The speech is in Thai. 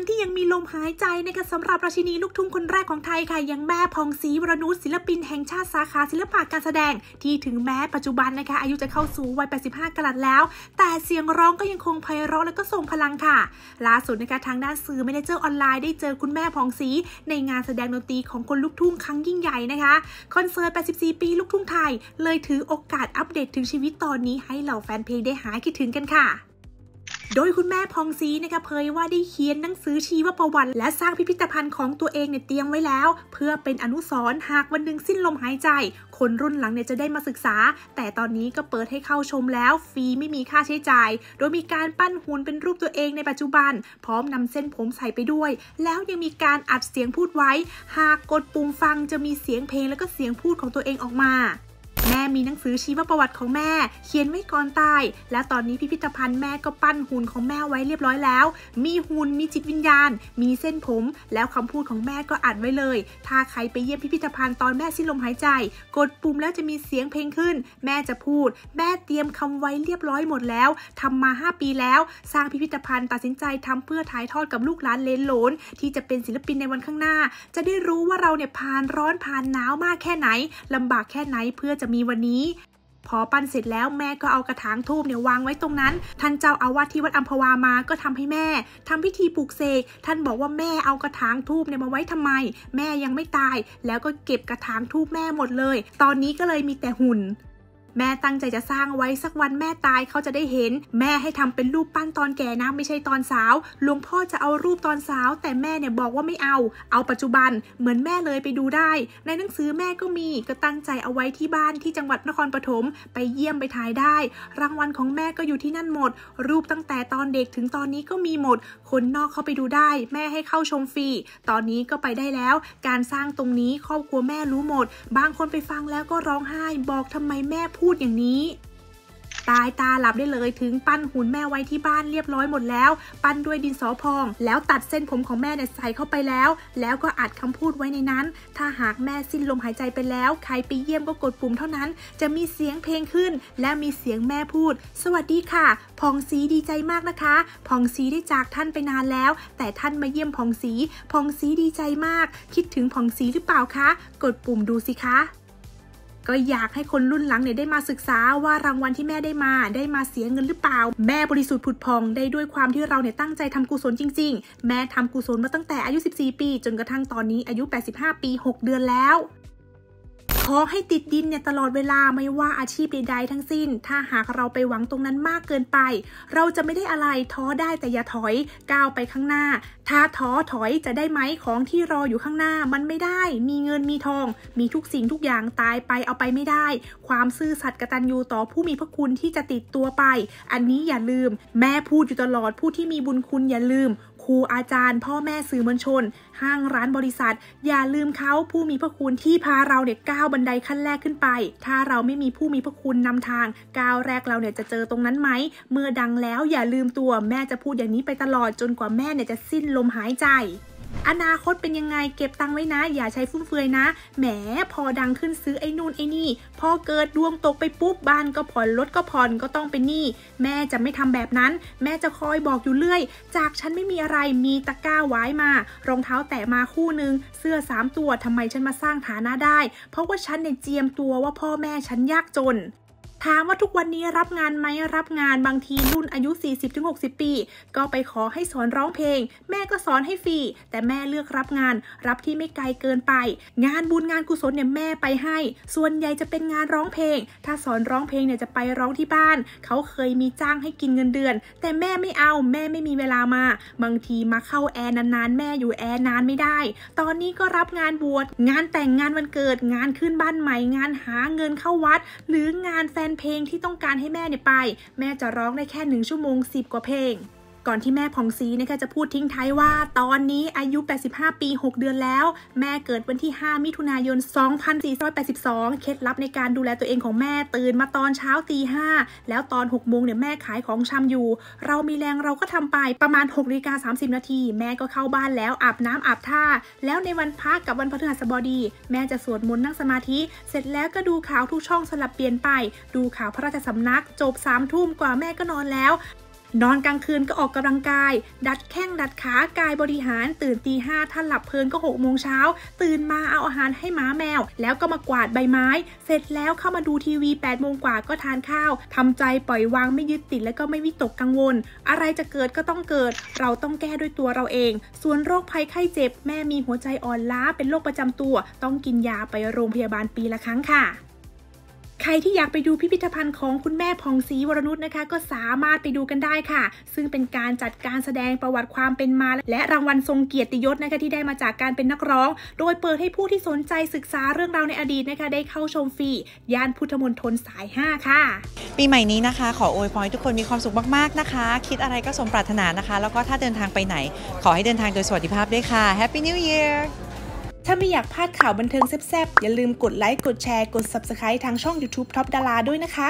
านที่ยังมีลมหายใจนะคะสำหรับราชินีลูกทุ่งคนแรกของไทยค่ะอย่างแม่ผ่องศรีวรนุชศิลปินแห่งชาติสาขาศิลปะการแสดง ที่ถึงแม้ปัจจุบันนะคะอายุจะเข้าสู่วัย 85 กว่าแล้ว แต่เสียงร้องก็ยังคงไพเราะและก็ทรงพลังค่ะ ล่าสุดนะคะทางด้านสื่อ Manager Online ได้เจอคุณแม่ผ่องศรีในงานแสดงดนตรีของคนลูกทุ่งครั้งยิ่งใหญ่นะคะคอนเสิร์ต 84 ปีลูกทุ่งไทย เลยถือโอกาสอัปเดตถึงชีวิตตอนนี้ให้เหล่าแฟนเพลงได้หายคิดถึงกันค่ะ โดยคุณแม่พองซีนะคะเผยว่าได้เขียนหนังสือชีวประวัติ และสร้างพิพิธภัณฑ์ของตัวเองเนี่ยเตียมไว้แล้ว เพื่อเป็นอนุสรณ์หากวันหนึ่งสิ้นลมหายใจ คนรุ่นหลังเนี่ยจะได้มาศึกษา แต่ตอนนี้ก็เปิดให้เข้าชมแล้วฟรีไม่มีค่าใช้จ่าย โดยมีการปั้นหุ่นเป็นรูปตัวเองในปัจจุบัน พร้อมนำเส้นผมใส่ไปด้วย แล้วยังมีการอัดเสียงพูดไว้ หากกดปุ่มฟังจะมีเสียงเพลงแล้วก็เสียงพูดของตัวเองออกมา แม่มีหนังสือชีวประวัติของแม่ เขียนไว้ก่อนตาย และตอนนี้พิพิธภัณฑ์แม่ก็ปั้นหุ่นของแม่ไว้เรียบร้อยแล้ว มีหุ่นมีจิตวิญญาณ มีเส้นผม แล้วคำพูดของแม่ก็อัดไว้เลย ถ้าใครไปเยี่ยมพิพิธภัณฑ์ตอนแม่สิ้นลมหายใจ กดปุ่มแล้วจะมีเสียงเพลงขึ้น แม่จะพูด แม่เตรียมคำไว้เรียบร้อยหมดแล้วทำมา 5 ปีแล้ว สร้างพิพิธภัณฑ์ตัดสินใจทำเพื่อถ่ายทอดกับลูกหลานเลนโหลนที่จะเป็นศิลปินในวันข้างหน้า จะได้รู้ว่าเราเนี่ยผ่านร้อนผ่านหนาวมากแค่ไหนลำบากแค่ไหนเพื่อจะมีวันนี้ พอปั้นเสร็จแล้วแม่ก็เอากระถางทูบเนี่ยวางไว้ตรงนั้น ท่านเจ้าอาวาสที่วัดอัมพวามาก็ทำให้แม่ทำพิธีปลูกเสกท่านบอกว่าแม่เอากระถางทูบเนี่ยมาไว้ทำไม แม่ยังไม่ตาย แล้วก็เก็บกระถางทูบแม่หมดเลย ตอนนี้ก็เลยมีแต่หุ่น แม่ตั้งใจจะสร้างไว้สักวันแม่ตายเขาจะได้เห็น แม่ให้ทำเป็นรูปปั้นตอนแก่นะไม่ใช่ตอนสาวหลวงพ่อจะเอารูปตอนสาว แต่แม่เนี่ยบอกว่าไม่เอา เอาปัจจุบันเหมือนแม่เลยไปดูได้ ในหนังสือแม่ก็มีก็ตั้งใจเอาไว้ที่บ้านที่จังหวัดนครปฐมไปเยี่ยมไปถ่ายได้ รางวัลของแม่ก็อยู่ที่นั่นหมด รูปตั้งแต่ตอนเด็กถึงตอนนี้ก็มีหมด คนนอกเข้าไปดูได้ แม่ให้เข้าชมฟรีตอนนี้ก็ไปได้แล้ว การสร้างตรงนี้ครอบครัวแม่รู้หมด บางคนไปฟังแล้วก็ร้องไห้ บอกทำไมแม่พูดอย่างนี้ตายตาหลับได้เลยถึงปั้นหุ่นแม่ไว้ที่บ้านเรียบร้อยหมดแล้ว ปั้นด้วยดินสอพอง แล้วตัดเส้นผมของแม่เนี่ยใส่เข้าไปแล้ว แล้วก็อัดคำพูดไว้ในนั้น ถ้าหากแม่สิ้นลมหายใจไปแล้ว ใครไปเยี่ยมก็กดปุ่มเท่านั้น จะมีเสียงเพลงขึ้น และมีเสียงแม่พูด สวัสดีค่ะพองศรีดีใจมากนะคะพองศรีได้จากท่านไปนานแล้ว แต่ท่านมาเยี่ยมพองศรีพองศรีดีใจมาก คิดถึงพองศรีหรือเปล่าคะ กดปุ่มดูสิคะ ก็อยากให้คนรุ่นหลังเนี่ยได้มาศึกษาว่ารางวัลที่แม่ได้มา ได้มาเสียเงินหรือเปล่า แม่บริสุทธิ์ผุดพองได้ด้วยความที่เราเนี่ยตั้งใจทำกุศลจริง ๆ แม่ทำกุศลมาตั้งแต่อายุ 14 ปี จนกระทั่งตอนนี้อายุ 85 ปี 6 เดือนแล้ว ขอให้ติดดินเนี่ยตลอดเวลาไม่ว่าอาชีพใดๆทั้งสิ้น ถ้าหากเราไปหวังตรงนั้นมากเกินไป เราจะไม่ได้อะไรท้อได้แต่อย่าถอยก้าวไปข้างหน้า ถ้าท้อถอยจะได้ไหมของที่รออยู่ข้างหน้ามันไม่ได้ มีเงินมีทอง มีทุกสิ่งทุกอย่างตายไปเอาไปไม่ได้ ความซื่อสัตย์กตัญญูต่อผู้มีพระคุณที่จะติดตัวไป อันนี้อย่าลืม แม่พูดอยู่ตลอดผู้ที่มีบุญคุณอย่าลืมครูอาจารย์ พ่อแม่สื่อมวลชน ห้างร้านบริษัท อย่าลืมเขาผู้มีพระคุณที่พาเราเนี่ยก้าวบันไดขั้นแรกขึ้นไป ถ้าเราไม่มีผู้มีพระคุณนำทาง ก้าวแรกเราเนี่ยจะเจอตรงนั้นไหม เมื่อดังแล้วอย่าลืมตัวแม่จะพูดอย่างนี้ไปตลอดจนกว่าแม่เนี่ยจะสิ้นลมหายใจ อนาคตเป็นยังไงเก็บตังค์ไว้นะ อย่าใช้ฟุ่มเฟือยนะ แหมพอดังขึ้นซื้อไอ้นู่นไอ้นี่ พอเกิดดวงตกไปปุ๊บบ้านก็ผ่อนรถก็ผ่อนก็ต้องเป็นหนี้แม่จะไม่ทำแบบนั้น แม่จะคอยบอกอยู่เรื่อย จากฉันไม่มีอะไรมีตะกร้าไว้มา รองเท้าแตะมาคู่หนึ่งเสื้อสามตัวทำไมฉันมาสร้างฐานะได้ เพราะว่าฉันเนี่ยเจียมตัวว่าพ่อแม่ฉันยากจน ถามว่าทุกวันนี้รับงานไหมรับงานบางทีรุ่นอายุ 40-60 ปี ก็ไปขอให้สอนร้องเพลง แม่ก็สอนให้ฟรีแต่แม่เลือกรับงาน รับที่ไม่ไกลเกินไป งานบุญงานกุศลเนี่ยแม่ไปให้ ส่วนใหญ่จะเป็นงานร้องเพลง ถ้าสอนร้องเพลงเนี่ยจะไปร้องที่บ้าน เขาเคยมีจ้างให้กินเงินเดือน แต่แม่ไม่เอาแม่ไม่มีเวลามา บางทีมาเข้าแอร์นานๆ แม่อยู่แอร์นานไม่ได้ ตอนนี้ก็รับงานบวชงานแต่งงานวันเกิดงานขึ้นบ้านใหม่งานหาเงินเข้าวัด หรืองานแฟนเพลงที่ต้องการให้แม่เนี่ยไป แม่จะร้องได้แค่หนึ่งชั่วโมง 10 กว่าเพลง ก่อนที่แม่ผ่องศรีนะคะจะพูดทิ้งท้ายว่า ตอนนี้อายุ 85 ปี 6 เดือนแล้ว แม่เกิดวันที่ 5 มิถุนายน 2482 เคล็ดลับในการดูแลตัวเองของแม่ตื่นมาตอนเช้าตีห้าแล้วตอน6โมงเนี่ยแม่ขายของชำอยู่ เรามีแรงเราก็ทำไปประมาณ6นาฬิกา30 นาที แม่ก็เข้าบ้านแล้วอาบน้ำอาบท่า แล้วในวันพักกับวันพฤหัสบดี แม่จะสวดมนต์นั่งสมาธิ เสร็จแล้วก็ดูข่าวทุกช่องสลับเปลี่ยนไป ดูข่าวพระราชสำนัก จบ3ทุ่มกว่าแม่ก็นอนแล้ว นอนกลางคืนก็ออกกำลังกาย ดัดแข้งดัดขากายบริหาร ตื่นตีห้าถ้าหลับเพลินก็หกโมงเช้า ตื่นมาเอาอาหารให้หมาแมว แล้วก็มากวาดใบไม้ เสร็จแล้วเข้ามาดูทีวี8ปดโมงกว่าก็ทานข้าวทำใจปล่อยวางไม่ยึดติดและก็ไม่วิตกกังวล อะไรจะเกิดก็ต้องเกิด เราต้องแก้ด้วยตัวเราเอง ส่วนโรคภัยไข้เจ็บ แม่มีหัวใจอ่อนล้าเป็นโรคประจำตัว ต้องกินยาไปโรงพยาบาลปีละครั้งค่ะ ใครที่อยากไปดูพิพิธภัณฑ์ของคุณแม่พองศรีวรนุชนะคะ ก็สามารถไปดูกันได้ค่ะ ซึ่งเป็นการจัดการแสดงประวัติความเป็นมา และรางวัลทรงเกียรติยศนะคะที่ได้มาจากการเป็นนักร้อง โดยเปิดให้ผู้ที่สนใจศึกษาเรื่องราวในอดีตนะคะ ได้เข้าชมฟรีย่านพุทธมณฑลสาย 5 ค่ะ ปีใหม่นี้นะคะ ขออวยพรให้ทุกคนมีความสุขมากๆนะคะ คิดอะไรก็สมปรารถนานะคะ แล้วก็ถ้าเดินทางไปไหน ขอให้เดินทางโดยสวัสดิภาพด้วยค่ะ Happy New Year ถ้าไม่อยากพลาดข่าวบันเทิงแซ่บๆ อย่าลืมกดไลค์ กดแชร์ กด Subscribe ทางช่อง YouTube Top ดาราด้วยนะคะ